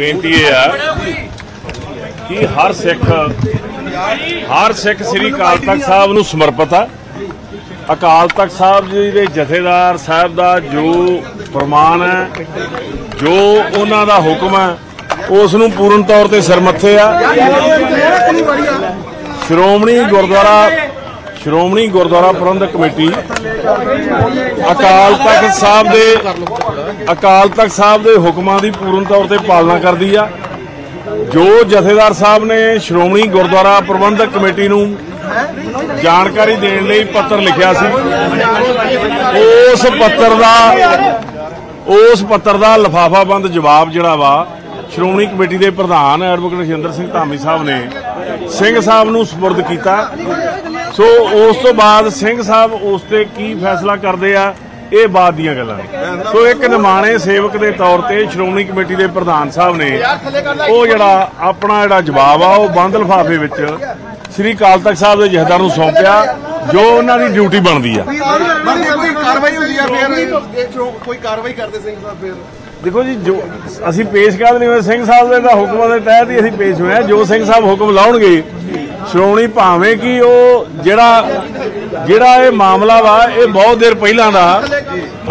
ਬੇਨਤੀ ਇਹ ਆ ਕਿ ਹਰ ਸਿੱਖ ਹਰ ਸਿੱਖ ਸ੍ਰੀ ਅਕਾਲ ਤਖਤ ਸਾਹਿਬ ਨੂੰ ਸਮਰਪਿਤ ਆ। ਅਕਾਲ ਤਖਤ ਸਾਹਿਬ ਜੀ ਦੇ ਜਥੇਦਾਰ ਸਾਹਿਬ ਦਾ ਜੋ ਫਰਮਾਨ ਹੈ, ਜੋ ਉਹਨਾਂ ਦਾ ਹੁਕਮ ਹੈ, ਉਸ ਨੂੰ ਪੂਰਨ ਤੌਰ ਤੇ ਸਿਰ ਮੱਥੇ ਆ। ਸ਼੍ਰੋਮਣੀ ਗੁਰਦੁਆਰਾ ਸ਼੍ਰੋਮਣੀ ਗੁਰਦੁਆਰਾ ਪ੍ਰਬੰਧਕ ਕਮੇਟੀ, ਅਕਾਲ ਤਖਤ ਸਾਹਿਬ ਦੇ, ਅਕਾਲ ਤਖਤ ਸਾਹਿਬ ਦੇ ਹੁਕਮਾਂ ਦੀ ਪੂਰਨ ਤੌਰ ਤੇ ਪਾਲਣਾ ਕਰਦੀ ਆ। ਜੋ ਜਥੇਦਾਰ ਸਾਹਿਬ ਨੇ ਸ਼੍ਰੋਮਣੀ ਗੁਰਦੁਆਰਾ ਪ੍ਰਬੰਧਕ ਕਮੇਟੀ ਨੂੰ ਜਾਣਕਾਰੀ ਦੇਣ ਲਈ ਪੱਤਰ ਲਿਖਿਆ ਸੀ, ਉਸ ਪੱਤਰ ਦਾ, ਉਸ ਪੱਤਰ ਦਾ ਲਫਾਫਾਬੰਦ ਜਵਾਬ ਜਿਹੜਾ ਵਾ, ਸ਼੍ਰੋਮਣੀ ਕਮੇਟੀ ਦੇ ਪ੍ਰਧਾਨ ਐਡਵੋਕੇਟ ਸ਼ਿੰਦਰ ਸਿੰਘ ਧਾਮੀ ਸਾਹਿਬ ਨੇ ਸਿੰਘ ਸਾਹਿਬ ਨੂੰ ਸਪੁਰਦ ਕੀਤਾ। ਸੋ ਉਸ ਤੋਂ ਬਾਅਦ ਸਿੰਘ ਸਾਹਿਬ ਉਸ ਤੇ ਕੀ ਫੈਸਲਾ ਕਰਦੇ ਆ, ਇਹ ਬਾਤ ਦੀਆਂ ਗੱਲਾਂ ਨੇ। ਸੋ ਇੱਕ ਨਿਮਾਣੇ ਸੇਵਕ ਦੇ ਤੌਰ ਤੇ ਸ਼੍ਰੋਮਣੀ ਕਮੇਟੀ ਦੇ ਪ੍ਰਧਾਨ ਸਾਹਿਬ ਨੇ, ਉਹ ਜਿਹੜਾ ਆਪਣਾ ਜਿਹੜਾ ਜਵਾਬ ਆ, ਉਹ ਬੰਦ ਲਫਾਫੇ ਵਿੱਚ ਸ੍ਰੀ ਅਕਾਲ ਤਖਤ ਸਾਹਿਬ ਦੇ ਜਥੇਦਾਰ ਨੂੰ ਸੌਂਪਿਆ, ਜੋ ਉਹਨਾਂ ਦੀ ਡਿਊਟੀ ਬਣਦੀ ਆ। ਕਾਰਵਾਈ ਹੁੰਦੀ ਆ ਫਿਰ ਕੋਈ ਕਾਰਵਾਈ ਕਰਦੇ ਸਿੰਘ ਸਾਹਿਬ ਫਿਰ ਦੇਖੋ ਜੀ, ਜੋ ਅਸੀਂ ਪੇਸ਼ ਕਰ ਨਹੀਂ ਹੋਏ ਸਿੰਘ ਸਾਹਿਬ ਦੇ ਹੁਕਮਾਂ ਦੇ ਤਹਿਤ ਹੀ ਅਸੀਂ ਪੇਸ਼ ਹੋਏ ਹਾਂ। ਜੋ ਸਿੰਘ ਸਾਹਿਬ ਹੁਕਮ ਲਾਉਣਗੇ ਸ਼੍ਰੋਮਣੀ ਭਾਵੇਂ ਕਿ ਉਹ ਜਿਹੜਾ ਜਿਹੜਾ ਇਹ ਮਾਮਲਾ ਵਾ, ਇਹ ਬਹੁਤ ਦੇਰ ਪਹਿਲਾਂ ਦਾ,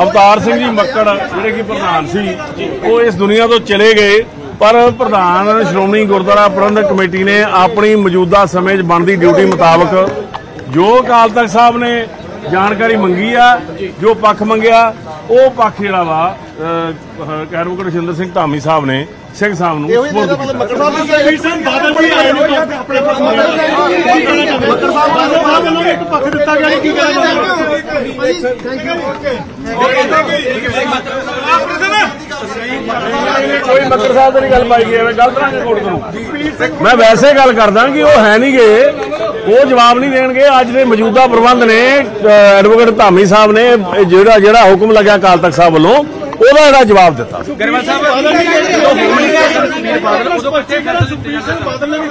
ਅਵਤਾਰ ਸਿੰਘ ਜੀ ਮੱਕੜ, ਜਿਹੜੇ ਕਿ ਪ੍ਰਧਾਨ ਸੀ, ਉਹ ਇਸ ਦੁਨੀਆ ਤੋਂ ਚਲੇ ਗਏ, ਪਰ ਪ੍ਰਧਾਨ ਸ਼੍ਰੋਮਣੀ ਗੁਰਦੁਆਰਾ ਪ੍ਰਬੰਧਕ ਕਮੇਟੀ ਨੇ ਆਪਣੀ ਮੌਜੂਦਾ ਸਮੇਂ 'ਚ ਬਣਦੀ ਡਿਊਟੀ ਮੁਤਾਬਕ, ਜੋ ਅਕਾਲ ਤਖਤ ਸਾਹਿਬ ਨੇ ਜਾਣਕਾਰੀ ਮੰਗੀ ਆ, ਜੋ ਪੱਖ ਮੰਗਿਆ ਉਹ ਪੱਖ ਜਿਹੜਾ ਵਾ ਐਡਵੋਕੇਟ ਸ਼ਿੰਦਰ ਸਿੰਘ ਧਾਮੀ ਸਾਹਿਬ ਨੇ ਸਿੰਘ ਸਾਹਿਬ ਨੂੰ ਇਹੋ ਜਿਹੀ ਸਪੁਰਦ ਜਗ੍ਹਾ ਕੀਤਾ ਮਤਲਬ ਮੱਕੜ ਸਾਹਿਬ ਬਾਦਲ ਵੀ ਆਏ ਨੇ ਆਪਣੇ ਮੱਕੜ ਸਾਹਿਬ ਬਾਦਲ ਸਾਹਿਬ ਵੱਲੋਂ ਇੱਕ ਪੱਖ ਦਿੱਤਾ ਗਿਆ ਕੀ ਕਹਿਣਾ ਕੋਈ ਮੱਕੜ ਸਾਹਿਬ ਦੀ ਗੱਲ ਪਾਈ ਗਈ, ਐਵੇਂ ਗਲਤ ਨਾ ਰਿਪੋਰਟ ਕਰੂੰ। ਮੈਂ ਵੈਸੇ ਗੱਲ ਕਰਦਾ ਕਿ ਉਹ ਹੈ ਨਹੀਂਗੇ ਉਹ ਜਵਾਬ ਨਹੀਂ ਦੇਣਗੇ। ਅੱਜ ਦੇ ਮੌਜੂਦਾ ਪ੍ਰਬੰਧ ਨੇ ਐਡਵੋਕੇਟ ਧਾਮੀ ਸਾਹਿਬ ਨੇ ਜਿਹੜਾ ਜਿਹੜਾ ਹੁਕਮ ਲੱਗਿਆ ਅਕਾਲ ਤਖਤ ਸਾਹਿਬ ਵੱਲੋਂ ਉਹਦਾ ਜਿਹੜਾ ਜਵਾਬ ਦਿੱਤਾ ਸਾਹਿਬ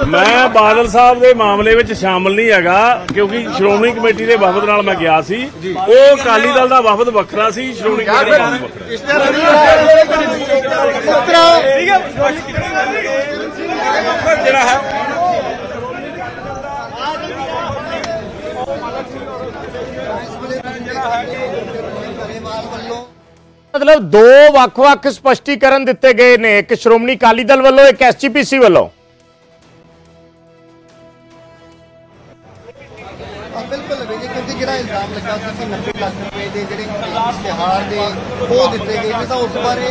ਮੈਂ ਬਾਦਲ ਸਾਹਿਬ ਦੇ ਮਾਮਲੇ ਵਿੱਚ ਸ਼ਾਮਲ ਨਹੀਂ ਹੈਗਾ ਕਿਉਂਕਿ ਸ਼੍ਰੋਮਣੀ ਕਮੇਟੀ ਦੇ ਵਫਦ ਨਾਲ ਮੈਂ ਗਿਆ ਸੀ ਉਹ ਅਕਾਲੀ ਦਲ ਦਾ ਵਫਦ ਵੱਖਰਾ ਸੀ ਸ਼੍ਰੋਮਣੀ ਕਮੇਟੀ ਦਾ ਵਫਦ ਵੱਖਰਾ ਜਿਹੜਾ ਹੈ ਮਤਲਬ ਦੋ ਵੱਖ-ਵੱਖ ਸਪਸ਼ਟੀਕਰਨ ਦਿੱਤੇ ਗਏ ਨੇ। ਇੱਕ ਸ਼੍ਰੋਮਣੀ ਅਕਾਲੀ ਦਲ ਵੱਲੋਂ ਇੱਕ ਐਸਜੀਪੀਸੀ ਵੱਲੋਂ। ਬਿਲਕੁਲ ਵੀ ਕਿਉਂਕਿ ਜਿਹੜਾ ਇਲਜ਼ਾਮ ਲੱਗਾ ਸੀ ਕਿ 90 ਲੱਖ ਰੁਪਏ ਦੇ ਜਿਹੜੇ ਇਸ਼ਤਿਹਾਰ ਦੇ ਉਹ ਦਿੱਤੇ ਗਏ ਨੇ। ਤਾਂ ਉਸ ਬਾਰੇ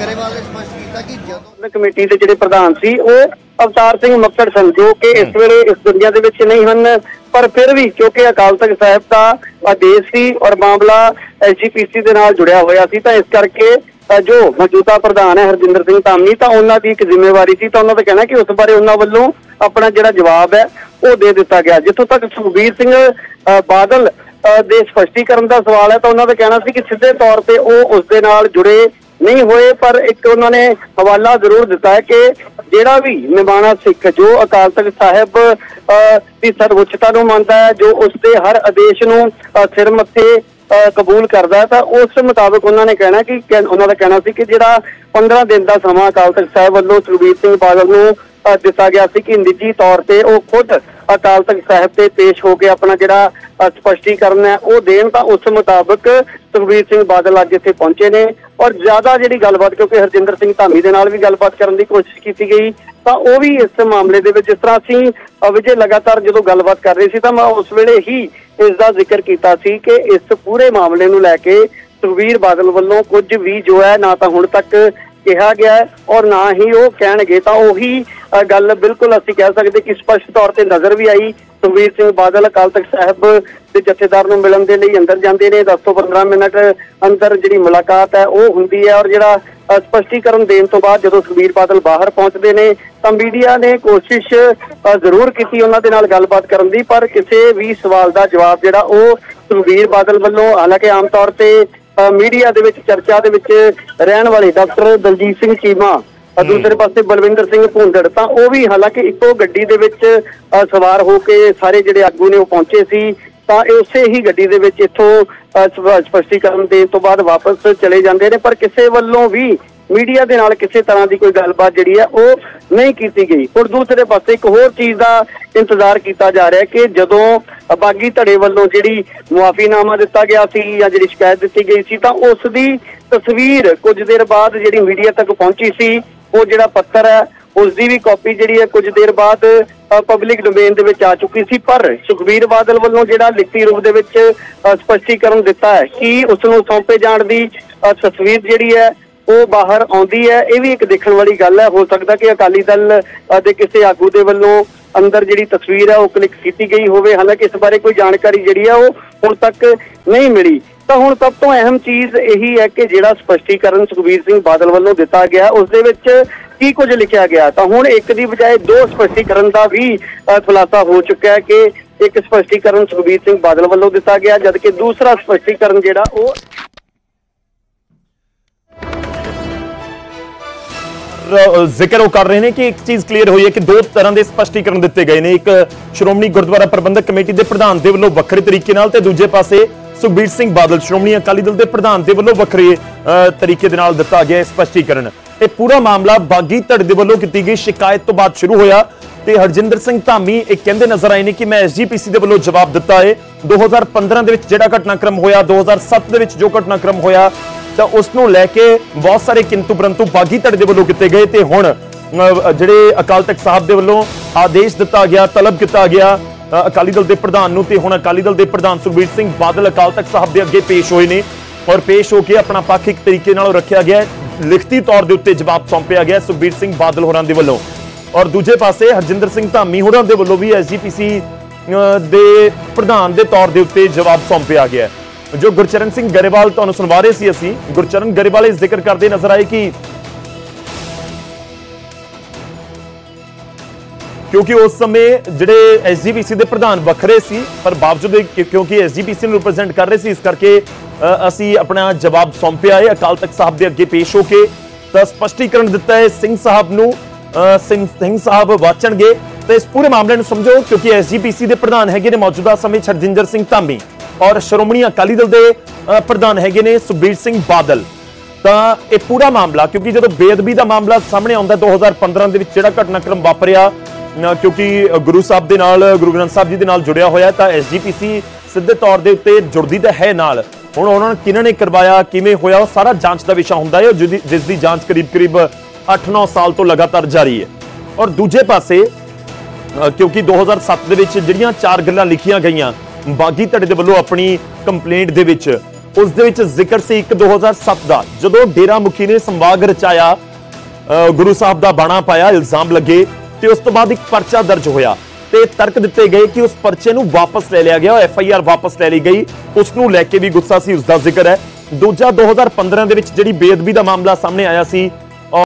ਗਰੇਵਾਲ ਨੇ ਸਪਸ਼ਟ ਕੀਤਾ ਕਿ ਜਦੋਂ ਕਮੇਟੀ ਦੇ ਜਿਹੜੇ ਪ੍ਰਧਾਨ ਸੀ ਉਹ ਅਵਤਾਰ ਸਿੰਘ ਮੱਕੜ ਸਨ ਜੋ ਕਿ ਇਸ ਵੇਲੇ ਇਸ ਦੁਨੀਆ ਦੇ ਵਿੱਚ ਨਹੀਂ ਹਨ। ਪਰ ਫਿਰ ਵੀ ਕਿਉਂਕਿ ਅਕਾਲ ਤਖਤ ਸਾਹਿਬ ਦਾ ਆਦੇਸ਼ ਸੀ ਔਰ ਮਾਮਲਾ ਐਸਜੀਪੀਸੀ ਦੇ ਨਾਲ ਜੁੜਿਆ ਹੋਇਆ ਸੀ, ਤਾਂ ਇਸ ਕਰਕੇ ਜੋ ਮੌਜੂਦਾ ਪ੍ਰਧਾਨ ਹੈ ਹਰਜਿੰਦਰ ਸਿੰਘ ਧਾਮੀ, ਤਾਂ ਉਹਨਾਂ ਦੀ ਇੱਕ ਜ਼ਿੰਮੇਵਾਰੀ ਸੀ, ਤਾਂ ਉਹਨਾਂ ਦਾ ਕਹਿਣਾ ਕਿ ਉਸ ਬਾਰੇ ਉਹਨਾਂ ਵੱਲੋਂ ਆਪਣਾ ਜਿਹੜਾ ਜਵਾਬ ਹੈ, ਉਹ ਦੇ ਦਿੱਤਾ ਗਿਆ। ਜਿੱਥੋਂ ਤੱਕ ਸੁਖਬੀਰ ਸਿੰਘ ਬਾਦਲ ਦੇ ਸਪਸ਼ਟੀਕਰਨ ਦਾ ਸਵਾਲ ਹੈ, ਤਾਂ ਉਹਨਾਂ ਦਾ ਕਹਿਣਾ ਸੀ ਕਿ ਸਿੱਧੇ ਤੌਰ ਤੇ ਉਹ ਉਸ ਦੇ ਨਾਲ ਜੁੜੇ ਨਹੀਂ ਹੋਏ ਪਰ ਇੱਕ ਉਹਨਾਂ ਨੇ ਹਵਾਲਾ ਜ਼ਰੂਰ ਦਿੱਤਾ ਹੈ ਕਿ ਜਿਹੜਾ ਵੀ ਨਿਮਾਣਾ ਸਿੱਖ ਜੋ ਅਕਾਲ ਤਖਤ ਸਾਹਿਬ ਅ, ਦੀ ਸਰਵਉੱਚਤਾ ਨੂੰ ਮੰਨਦਾ ਹੈ ਜੋ ਉਸ ਦੇ ਹਰ ਆਦੇਸ਼ ਨੂੰ ਸਿਰ ਮੱਥੇ ਅ, ਕਬੂਲ ਕਰਦਾ ਹੈ ਤਾਂ ਉਸ ਮੁਤਾਬਕ ਉਹਨਾਂ ਨੇ ਕਹਿਣਾ ਕਿ ਉਹਨਾਂ ਦਾ ਕਹਿਣਾ ਸੀ ਕਿ ਜਿਹੜਾ 15 ਦਿਨ ਦਾ ਸਮਾਂ ਅਕਾਲ ਤਖਤ ਸਾਹਿਬ ਵੱਲੋਂ ਸੁਖਬੀਰ ਸਿੰਘ ਬਾਦਲ ਨੂੰ ਦਿੱਤਾ ਗਿਆ ਸੀ ਕਿ ਨਿੱਜੀ ਤੌਰ ਤੇ ਉਹ ਖੁਦ ਅਕਾਲ ਤਖਤ ਸਾਹਿਬ ਤੇ ਪੇਸ਼ ਹੋ ਕੇ ਆਪਣਾ ਜਿਹੜਾ ਸਪਸ਼ਟੀਕਰਨ ਹੈ ਉਹ ਦੇਣ ਤਾਂ ਉਸ ਮੁਤਾਬਕ ਸੁਖਬੀਰ ਸਿੰਘ ਬਾਦਲ ਅੱਜ ਇੱਥੇ ਪਹੁੰਚੇ ਨੇ। ਔਰ ਜ਼ਿਆਦਾ ਜਿਹੜੀ ਗੱਲਬਾਤ, ਕਿਉਂਕਿ ਹਰਜਿੰਦਰ ਸਿੰਘ ਧਾਮੀ ਦੇ ਨਾਲ ਵੀ ਗੱਲਬਾਤ ਕਰਨ ਦੀ ਕੋਸ਼ਿਸ਼ ਕੀਤੀ ਗਈ, ਤਾਂ ਉਹ ਵੀ ਇਸ ਮਾਮਲੇ ਦੇ ਵਿੱਚ ਇਸ ਤਰ੍ਹਾਂ ਅਸੀਂ ਵਿਜੇ ਲਗਾਤਾਰ ਜਦੋਂ ਗੱਲਬਾਤ ਕਰ ਰਹੇ ਸੀ, ਤਾਂ ਮੈਂ ਉਸ ਵੇਲੇ ਹੀ ਇਸ ਦਾ ਜ਼ਿਕਰ ਕੀਤਾ ਸੀ ਕਿ ਇਸ ਪੂਰੇ ਮਾਮਲੇ ਨੂੰ ਲੈ ਕੇ ਸੁਖਬੀਰ ਬਾਦਲ ਵੱਲੋਂ ਕੁਝ ਵੀ ਜੋ ਹੈ, ਨਾ ਤਾਂ ਹੁਣ ਤੱਕ ਕਿਹਾ ਗਿਆ ਔਰ ਨਾ ਹੀ ਉਹ ਕਹਿਣਗੇ। ਤਾਂ ਉਹੀ ਗੱਲ ਬਿਲਕੁਲ ਅਸੀਂ ਕਹਿ ਸਕਦੇ ਕਿ ਸਪਸ਼ਟ ਤੌਰ ਤੇ ਨਜ਼ਰ ਵੀ ਆਈ ਸੁਖਬੀਰ ਸਿੰਘ ਬਾਦਲ ਅਕਾਲ ਤਖਤ ਸਾਹਿਬ ਦੇ ਜਥੇਦਾਰ ਨੂੰ ਮਿਲਣ ਦੇ ਲਈ ਅੰਦਰ ਜਾਂਦੇ ਨੇ 10 ਤੋਂ 15 ਮਿੰਟ ਅੰਦਰ ਜਿਹੜੀ ਮੁਲਾਕਾਤ ਹੈ, ਉਹ ਹੁੰਦੀ ਹੈ ਔਰ ਜਿਹੜਾ ਸਪਸ਼ਟੀਕਰਨ ਦੇਣ ਤੋਂ ਬਾਅਦ ਜਦੋਂ ਸੁਖਬੀਰ ਬਾਦਲ ਬਾਹਰ ਪਹੁੰਚਦੇ ਨੇ, ਤਾਂ ਮੀਡੀਆ ਨੇ ਕੋਸ਼ਿਸ਼ ਜ਼ਰੂਰ ਕੀਤੀ ਉਹਨਾਂ ਦੇ ਨਾਲ ਗੱਲਬਾਤ ਕਰਨ ਦੀ, ਪਰ ਕਿਸੇ ਵੀ ਸਵਾਲ ਦਾ ਜਵਾਬ ਜਿਹੜਾ ਉਹ ਸੁਖਬੀਰ ਬਾਦਲ ਵੱਲੋਂ, ਹਾਲਾਂਕਿ ਆਮ ਤੌਰ ਤੇ ਮੀਡੀਆ ਦੇ ਵਿੱਚ, ਚਰਚਾ ਦੇ ਵਿੱਚ ਰਹਿਣ ਵਾਲੇ ਡਾਕਟਰ ਦਲਜੀਤ ਸਿੰਘ ਚੀਮਾ ਅ, ਦੂਸਰੇ ਪਾਸੇ ਬਲਵਿੰਦਰ ਸਿੰਘ ਭੁੰਦੜ ਤਾਂ ਉਹ ਵੀ ਹਾਲਾਂਕਿ ਇੱਕੋ ਗੱਡੀ ਦੇ ਵਿੱਚ ਸਵਾਰ ਹੋ ਕੇ ਸਾਰੇ ਜਿਹੜੇ ਆਗੂ ਨੇ ਉਹ ਪਹੁੰਚੇ ਸੀ ਤਾਂ ਉਸੇ ਹੀ ਗੱਡੀ ਦੇ ਵਿੱਚ ਇੱਥੋਂ ਸਪਸ਼ਟੀਕਰਨ ਦੇਣ ਤੋਂ ਬਾਅਦ ਵਾਪਸ ਚਲੇ ਜਾਂਦੇ ਨੇ ਪਰ ਕਿਸੇ ਵੱਲੋਂ ਵੀ ਮੀਡੀਆ ਦੇ ਨਾਲ ਕਿਸੇ ਤਰ੍ਹਾਂ ਦੀ ਕੋਈ ਗੱਲਬਾਤ ਜਿਹੜੀ ਹੈ ਉਹ ਨਹੀਂ ਕੀਤੀ ਗਈ। ਔਰ ਦੂਸਰੇ ਪਾਸੇ ਇੱਕ ਹੋਰ ਚੀਜ਼ ਦਾ ਇੰਤਜ਼ਾਰ ਕੀਤਾ ਜਾ ਰਿਹਾ ਹੈ ਕਿ ਜਦੋਂ ਬਾਗੀ ਧੜੇ ਵੱਲੋਂ ਜਿਹੜੀ ਮੁਆਫੀਨਾਮਾ ਦਿੱਤਾ ਗਿਆ ਸੀ ਜਾਂ ਜਿਹੜੀ ਸ਼ਿਕਾਇਤ ਦਿੱਤੀ ਗਈ ਸੀ ਤਾਂ ਉਸ ਦੀ ਤਸਵੀਰ ਕੁਝ ਦੇਰ ਬਾਅਦ ਜਿਹੜੀ ਮੀਡੀਆ ਤੱਕ ਪਹੁੰਚੀ ਸੀ ਉਹ ਜਿਹੜਾ ਪੱਤਰ ਹੈ ਉਸ ਦੀ ਵੀ ਕਾਪੀ ਜਿਹੜੀ ਹੈ ਕੁਝ ਦੇਰ ਬਾਅਦ ਪਬਲਿਕ ਡੋਮੇਨ ਦੇ ਵਿੱਚ ਆ ਚੁੱਕੀ ਸੀ। ਪਰ ਸੁਖਬੀਰ ਬਾਦਲ ਵੱਲੋਂ ਜਿਹੜਾ ਲਿਖਤੀ ਰੂਪ ਦੇ ਵਿੱਚ ਸਪਸ਼ਟੀਕਰਨ ਦਿੱਤਾ ਹੈ ਕਿ ਉਸ ਨੂੰ ਸੌਂਪੇ ਜਾਣ ਦੀ ਤਸਵੀਰ ਜਿਹੜੀ ਹੈ, ਉਹ ਬਾਹਰ ਆਉਂਦੀ ਹੈ। ਇਹ ਵੀ ਇੱਕ ਦੇਖਣ ਵਾਲੀ ਗੱਲ ਹੈ। ਹੋ ਸਕਦਾ ਕਿ ਅਕਾਲੀ ਦਲ ਦੇ ਕਿਸੇ ਆਗੂ ਦੇ ਵੱਲੋਂ ਅੰਦਰ ਜਿਹੜੀ ਤਸਵੀਰ ਹੈ, ਉਹ ਕਲਿੱਕ ਕੀਤੀ ਗਈ ਹੋਵੇ। ਹਾਲਾਂਕਿ ਇਸ ਬਾਰੇ ਕੋਈ ਜਾਣਕਾਰੀ ਜਿਹੜੀ ਹੈ, ਉਹ ਹੁਣ ਤੱਕ ਨਹੀਂ ਮਿਲੀ। ਤਾਂ ਹੁਣ ਸਭ ਤੋਂ ਅਹਿਮ ਚੀਜ਼ ਇਹੀ ਹੈ ਕਿ ਜਿਹੜਾ ਸਪਸ਼ਟੀਕਰਨ ਸੁਖਬੀਰ ਸਿੰਘ ਬਾਦਲ ਵੱਲੋਂ ਦਿੱਤਾ ਗਿਆ ਉਸ ਦੇ ਵਿੱਚ ਕੀ ਕੁਝ ਲਿਖਿਆ ਗਿਆ? ਤਾਂ ਹੁਣ ਇੱਕ ਦੀ ਬਜਾਏ ਦੋ ਸਪਸ਼ਟੀਕਰਨ ਦਾ ਵੀ ਖੁਲਾਸਾ ਹੋ ਚੁੱਕਾ ਹੈ ਕਿ ਇੱਕ ਸਪਸ਼ਟੀਕਰਨ ਸੁਖਬੀਰ ਸਿੰਘ ਬਾਦਲ ਵੱਲੋਂ ਦਿੱਤਾ ਗਿਆ, ਜਦਕਿ ਦੂਸਰਾ ਸਪਸ਼ਟੀਕਰਨ ਜਿਹੜਾ ਉਹ ਜ਼ਿਕਰ ਉਹ ਕਰ ਰਹੇ ਨੇ ਕਿ ਇੱਕ ਚੀਜ਼ ਕਲੀਅਰ ਹੋਈ ਹੈ ਕਿ ਦੋ ਤਰ੍ਹਾਂ ਦੇ ਸਪਸ਼ਟੀਕਰਨ ਦਿੱਤੇ ਗਏ ਨੇ, ਇੱਕ ਸ਼੍ਰੋਮਣੀ ਗੁਰਦੁਆਰਾ ਪ੍ਰਬੰਧਕ ਕਮੇਟੀ ਦੇ ਪ੍ਰਧਾਨ ਦੇ ਵੱਲੋਂ ਵੱਖਰੇ ਤਰੀਕੇ ਨਾਲ ਤੇ ਦੂਜੇ ਪਾਸੇ ਸੁਖਬੀਰ ਸਿੰਘ ਬਾਦਲ ਸ਼੍ਰੋਮਣੀ ਅਕਾਲੀ ਦਲ ਦੇ ਪ੍ਰਧਾਨ ਦੇ ਵੱਲੋਂ ਵੱਖਰੇ ਤਰੀਕੇ ਦੇ ਨਾਲ ਦਿੱਤਾ ਗਿਆ ਸਪਸ਼ਟੀਕਰਨ। ਇਹ ਪੂਰਾ ਮਾਮਲਾ ਬਾਗੀ ਧੜ ਦੇ ਵੱਲੋਂ ਕੀਤੀ ਗਈ ਸ਼ਿਕਾਇਤ ਤੋਂ ਬਾਅਦ ਸ਼ੁਰੂ ਹੋਇਆ ਤੇ ਹਰਜਿੰਦਰ ਸਿੰਘ ਧਾਮੀ ਇਹ ਕਹਿੰਦੇ ਨਜ਼ਰ ਆਏ ਨੇ ਕਿ ਮੈਂ ਐਸਜੀਪੀਸੀ ਦੇ ਵੱਲੋਂ ਜਵਾਬ ਦਿੱਤਾ ਹੈ 2015 ਦੇ ਵਿੱਚ ਜਿਹੜਾ ਘਟਨਾਕ੍ਰਮ ਹੋਇਆ 2007 ਦੇ ਵਿੱਚ ਜੋ ਘਟਨਾਕ੍ਰਮ ਹੋਇਆ ਤਾਂ ਉਸ ਨੂੰ ਲੈ ਕੇ ਬਹੁਤ ਸਾਰੇ ਕਿੰਤੂ ਪਰੰਤੂ ਬਾਗੀ ਧੜੇ ਦੇ ਵੱਲੋਂ ਕੀਤੇ ਗਏ ਤੇ ਹੁਣ ਅਹ, ਜਿਹੜੇ ਅਕਾਲ ਤਖਤ ਸਾਹਿਬ ਦੇ ਵੱਲੋਂ ਆਦੇਸ਼ ਦਿੱਤਾ ਗਿਆ ਤਲਬ ਕੀਤਾ ਗਿਆ ਅਕਾਲੀ ਦਲ ਦੇ ਪ੍ਰਧਾਨ ਨੂੰ ਤੇ ਹੁਣ ਅਕਾਲੀ ਦਲ ਦੇ ਪ੍ਰਧਾਨ ਸੁਖਬੀਰ ਸਿੰਘ ਬਾਦਲ ਅਕਾਲ ਤਖਤ ਸਾਹਿਬ ਦੇ ਅੱਗੇ ਪੇਸ਼ ਹੋਏ ਨੇ ਔਰ ਪੇਸ਼ ਹੋ ਕੇ ਆਪਣਾ ਪੱਖ ਇੱਕ ਤਰੀਕੇ ਨਾਲ ਰੱਖਿਆ ਗਿਆ ਲਿਖਤੀ ਤੌਰ ਦੇ ਉੱਤੇ ਜਵਾਬ ਸੌਂਪਿਆ ਗਿਆ ਸੁਖਬੀਰ ਸਿੰਘ ਬਾਦਲ ਹੋਰਾਂ ਦੇ ਵੱਲੋਂ। ਔਰ ਦੂਜੇ ਪਾਸੇ ਹਰਜਿੰਦਰ ਸਿੰਘ ਧਾਮੀ ਹੋਰਾਂ ਦੇ ਵੱਲੋਂ ਵੀ ਐਸਜੀਪੀਸੀ ਦੇ ਪ੍ਰਧਾਨ ਦੇ ਤੌਰ ਦੇ ਉੱਤੇ ਜਵਾਬ ਸੌਂਪਿਆ ਗਿਆ ਜੋ ਗੁਰਚਰਨ ਸਿੰਘ ਗਰੇਵਾਲ ਤੁਹਾਨੂੰ ਸੁਣਵਾ ਰਹੇ ਸੀ ਅਸੀਂ, ਗੁਰਚਰਨ ਗਰੇਵਾਲ ਇਹ ਜ਼ਿਕਰ ਕਰਦੇ ਨਜ਼ਰ ਆਏ ਕਿ ਕਿਉਂਕਿ ਉਸ ਸਮੇਂ ਜਿਹੜੇ ਐਸਜੀਪੀਸੀ ਦੇ ਪ੍ਰਧਾਨ ਵੱਖਰੇ ਸੀ, ਪਰ ਬਾਵਜੂਦ ਇਹ ਕਿ- ਕਿਉਂਕਿ ਐਸਜੀਪੀਸੀ ਨੂੰ ਰਿਪਰੈਜ਼ੈਂਟ ਕਰ ਰਹੇ ਸੀ, ਇਸ ਕਰਕੇ ਅਸੀਂ ਆਪਣਾ ਜਵਾਬ ਸੌਂਪਿਆ ਹੈ। ਅਕਾਲ ਤਖਤ ਸਾਹਿਬ ਦੇ ਅੱਗੇ ਪੇਸ਼ ਹੋ ਕੇ ਤਾਂ ਸਪਸ਼ਟੀਕਰਨ ਦਿੱਤਾ ਹੈ ਸਿੰਘ ਸਾਹਿਬ ਨੂੰ। ਸਿੰਘ ਸਾਹਿਬ ਵਾਚਣਗੇ। ਤਾਂ ਇਸ ਪੂਰੇ ਮਾਮਲੇ ਨੂੰ ਸਮਝੋ, ਕਿਉਂਕਿ ਐਸਜੀਪੀਸੀ ਦੇ ਪ੍ਰਧਾਨ ਹੈਗੇ ਨੇ ਮੌਜੂਦਾ ਸਮੇਂ ਛਰਜਿੰਦਰ ਸਿੰਘ ਧਾਮੀ ਔਰ ਸ਼੍ਰੋਮਣੀ ਅਕਾਲੀ ਦਲ ਦੇ ਪ੍ਰਧਾਨ ਹੈਗੇ ਨੇ ਸੁਖਬੀਰ ਸਿੰਘ ਬਾਦਲ। ਤਾਂ ਇਹ ਪੂਰਾ ਮਾਮਲਾ, ਕਿਉਂਕਿ ਜਦੋਂ ਬੇਅਦਬੀ ਦਾ ਮਾਮਲਾ ਸਾਹਮਣੇ ਆਉਂਦਾ 2015 ਦੇ ਵਿੱਚ ਜਿਹੜਾ ਘਟਨਾਕ੍ਰਮ ਵਾਪਰਿਆ ਕਿਉਂਕਿ ਗੁਰੂ ਸਾਹਿਬ ਦੇ ਨਾਲ ਗੁਰੂ ਗ੍ਰੰਥ ਸਾਹਿਬ ਜੀ ਦੇ ਨਾਲ ਜੁੜਿਆ ਹੋਇਆ ਤਾਂ ਐਸਜੀਪੀਸੀ ਸਿੱਧੇ ਤੌਰ ਦੇ ਉੱਤੇ ਜੁੜਦੀ ਤਾਂ ਹੈ ਨਾਲ। ਹੁਣ ਉਹਨਾਂ ਨੂੰ ਕਿਹਨਾਂ ਨੇ ਕਰਵਾਇਆ ਕਿਵੇਂ ਹੋਇਆ ਉਹ ਸਾਰਾ ਜਾਂਚ ਦਾ ਵਿਸ਼ਾ ਹੁੰਦਾ ਹੈ ਜਿਸ ਦੀ ਜਾਂਚ ਕਰੀਬ-ਕਰੀਬ 8-9 ਸਾਲ ਤੋਂ ਲਗਾਤਾਰ ਜਾਰੀ ਹੈ। ਔਰ ਦੂਜੇ ਪਾਸੇ ਅ, ਕਿਉਂਕਿ 2007 ਦੇ ਵਿੱਚ ਜਿਹੜੀਆਂ ਚਾਰ ਗੱਲਾਂ ਲਿਖੀਆਂ ਗਈਆਂ ਬਾਗੀ ਧੜੇ ਦੇ ਵੱਲੋਂ ਆਪਣੀ ਕੰਪਲੇਂਟ ਦੇ ਵਿੱਚ ਉਸ ਦੇ ਵਿੱਚ ਜ਼ਿਕਰ ਸੀ ਇੱਕ 2007 ਦਾ। ਜਦੋਂ ਡੇਰਾ ਮੁਖੀ ਨੇ ਸੰਵਾਗ ਰਚਾਇਆ ਅ, ਗੁਰੂ ਸਾਹਿਬ ਦਾ ਬਾਣਾ ਪਾਇਆ ਇਲਜ਼ਾਮ ਲੱਗੇ ਤੇ ਉਸ ਤੋਂ ਬਾਅਦ ਇੱਕ ਪਰਚਾ ਦਰਜ ਹੋਇਆ ਤੇ ਤਰਕ ਦਿੱਤੇ ਗਏ ਕਿ ਉਸ ਪਰਚੇ ਨੂੰ ਵਾਪਸ ਲੈ ਲਿਆ ਗਿਆ ਐਫ ਆਈ ਆਰ ਵਾਪਸ ਲੈ ਲਈ ਗਈ। ਉਸ ਨੂੰ ਲੈ ਕੇ ਵੀ ਗੁੱਸਾ ਸੀ ਉਸ ਦਾ ਜ਼ਿਕਰ ਹੈ। ਦੂਜਾ 2015 ਦੇ ਵਿੱਚ ਜਿਹੜੀ ਬੇਅਦਬੀ ਦਾ ਮਾਮਲਾ ਸਾਹਮਣੇ ਆਇਆ ਸੀ